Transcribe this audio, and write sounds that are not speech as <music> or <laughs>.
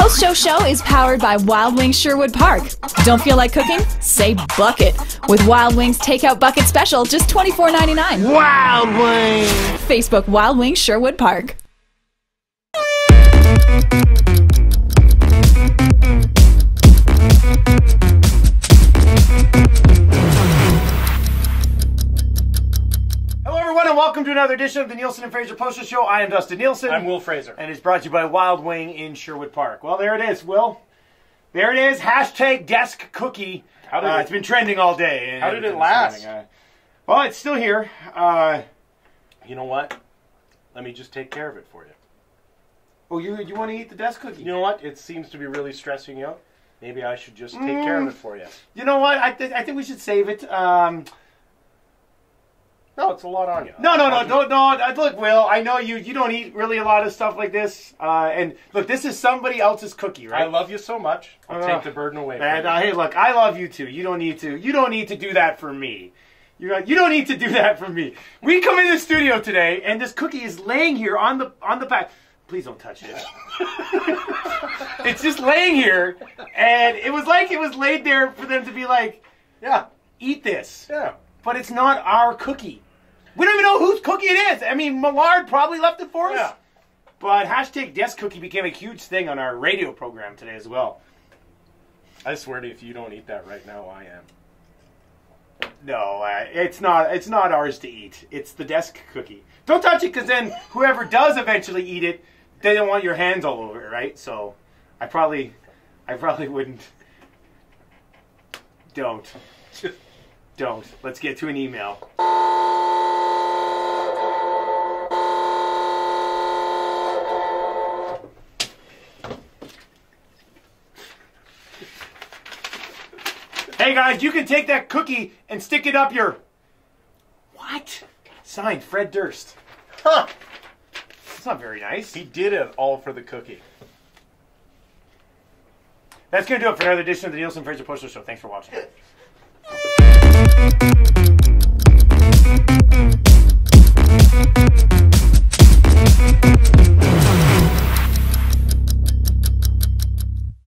post show show is powered by Wild Wings Sherwood Park. Don't feel like cooking? Say bucket. With Wild Wings Takeout Bucket Special, just $24.99. Wild Wings! Facebook Wild Wings Sherwood Park. And welcome to another edition of the Nielsen and Fraser Poster Show. I am Dustin Nielsen. I'm Will Fraser. And it's brought to you by Wild Wing in Sherwood Park. Well, there it is, Will. There it is. Hashtag desk cookie. How did Uh, it- it's been trending all day. and How did it last? Uh, well, it's still here. Uh, You know what? Let me just take care of it for you. oh, you you want to eat the desk cookie? You know what? It seems to be really stressing you out. Maybe I should just take care of it for you. You know what? I, th- I think we should save it. Um, No, it's a lot on you. no, no, no, no, no. Look, Will, I know you. You don't eat really a lot of stuff like this. Uh, and look, this is somebody else's cookie, right? I love you so much. I'll Uh, take the burden away And uh, hey, look, I love you too. You don't need to. You don't need to do that for me. You you don't need to do that for me. We come in the studio today, and this cookie is laying here on the on the back. Please don't touch it. <laughs> it's just laying here, and it was like it was laid there for them to be like, yeah, eat this. yeah. But it's not our cookie. We don't even know whose cookie it is. I mean, Millard probably left it for us. Yeah. But hashtag desk cookie became a huge thing on our radio program today as well. I swear to you, if you don't eat that right now, I am. No, uh, it's not. It's not ours to eat. It's the desk cookie. Don't touch it, because then whoever does eventually eat it, they don't want your hands all over it, right? So, I probably, I probably wouldn't. Don't, <laughs> don't. Let's get to an email. Hey guys, you can take that cookie and stick it up your. What? Signed, Fred Durst. Huh. That's not very nice. He did it all for the cookie. That's going to do it for another edition of the Nielsen Fraser Poster Show. Thanks for watching. <laughs>